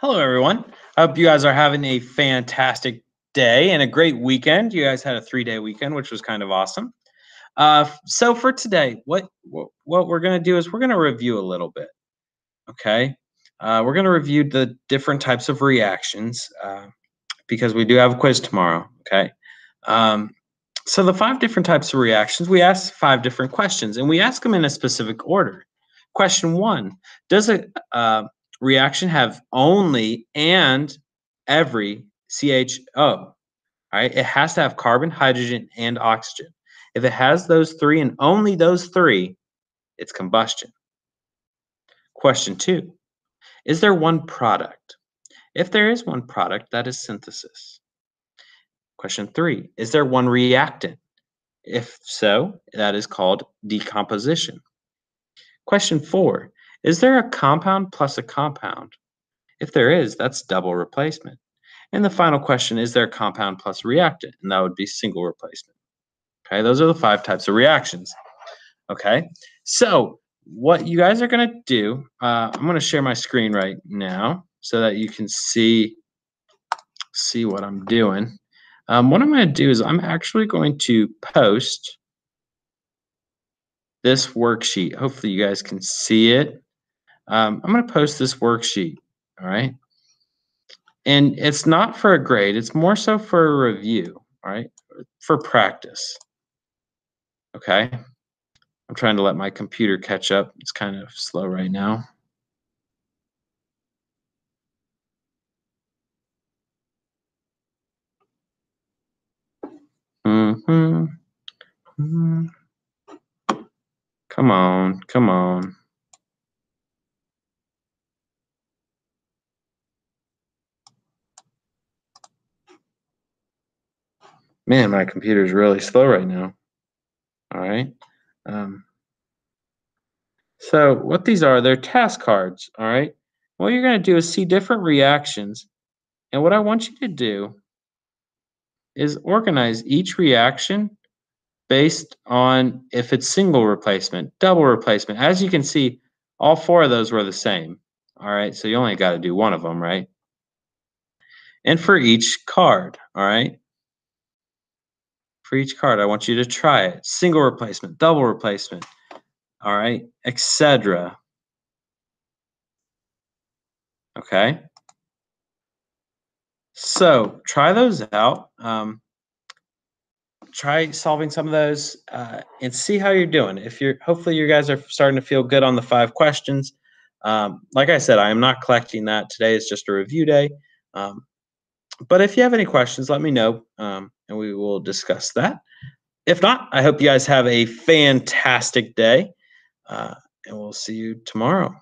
Hello, everyone. I hope you guys are having a fantastic day and a great weekend. You guys had a three day weekend, which was kind of awesome. Uh, so for today, what what, we're going to do is we're going to review a little bit. Okay, uh, we're going to review the different types of reactions uh, because we do have a quiz tomorrow. Okay, um, so the five different types of reactions, we ask five different questions, and we ask them in a specific order. Question one: Does a reaction have only and every CHO. Right? it has to have carbon, hydrogen, and oxygen. If it has those three and only those three, it's combustion. Question two Is there one product? If there is one product, that is synthesis. Question three Is there one reactant? If so, that is called decomposition. Question four is there a compound plus a compound? If there is, that's double replacement. And the final question, is there a compound plus reactant? And that would be single replacement. Okay, those are the five types of reactions. Okay, so what you guys are going to do, uh, I'm going to share my screen right now so that you can see see what I'm doing. Um, what I'm going to do is I'm actually going to post this worksheet. Hopefully you guys can see it. Um, I'm going to post this worksheet, all right? And it's not for a grade, it's more so for a review, all right? For practice. Okay? I'm trying to let my computer catch up. It's kind of slow right now. Mm-hmm. Mm-hmm. Come on, come on. Man, my computer is really slow right now. All right. Um, so what these are, they're task cards. All right. What you're going to do is see different reactions. And what I want you to do is organize each reaction based on if it's single replacement, double replacement. As you can see, all four of those were the same. All right. So you only got to do one of them, right? And for each card, all right? For each card. I want you to try it. Single replacement, double replacement, all right, etc. Okay. So try those out. Um, try solving some of those uh, and see how you're doing. If you're, hopefully, you guys are starting to feel good on the five questions. Um, like I said, I am not collecting that today. It's just a review day. Um, but if you have any questions, let me know um, and we will discuss that. If not, I hope you guys have a fantastic day uh, and we'll see you tomorrow.